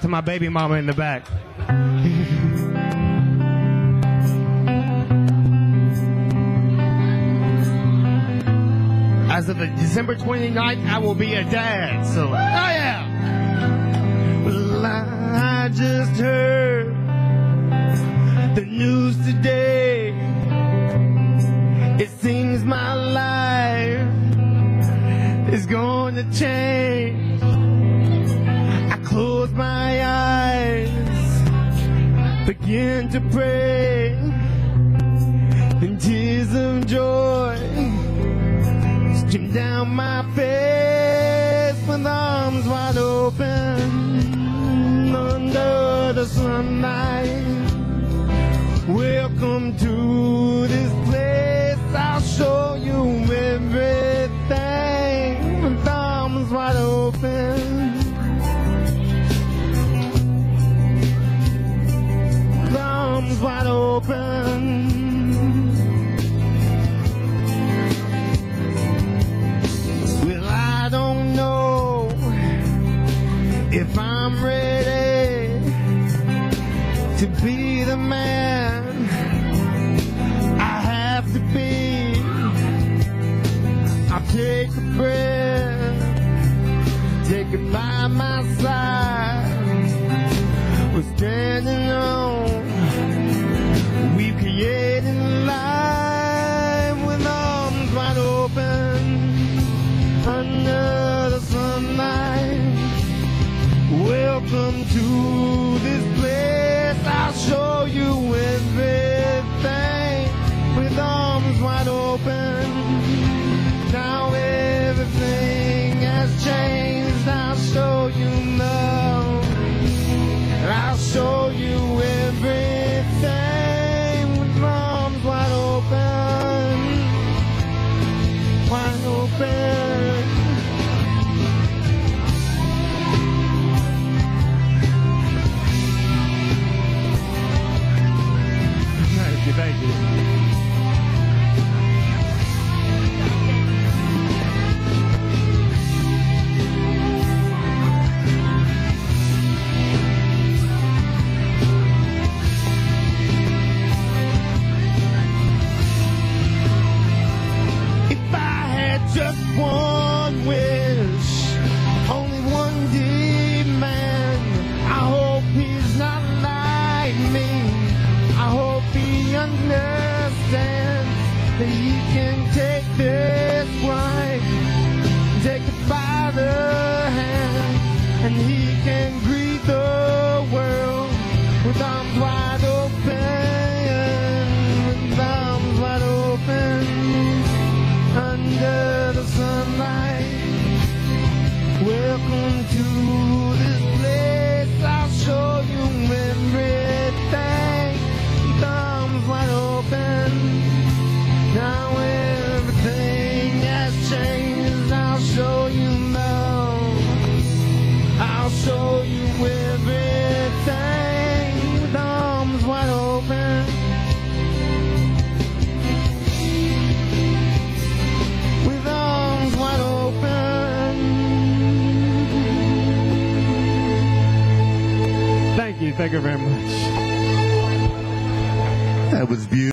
To my baby mama in the back. As of December 29th, I will be a dad. So, oh yeah. Well, I just heard the news today. It seems my life is going to change. Begin to pray, and tears of joy stream down my face with arms wide open under the sunlight. If I'm ready to be the man I have to be. I'll take a breath, take it by my side. We're Welcome to this just one wish, only one demand, I hope he's not like me. I hope he understands that he can take this life, take it by the hand, and he can greet the world with arms wide Thank you, very much. That was beautiful.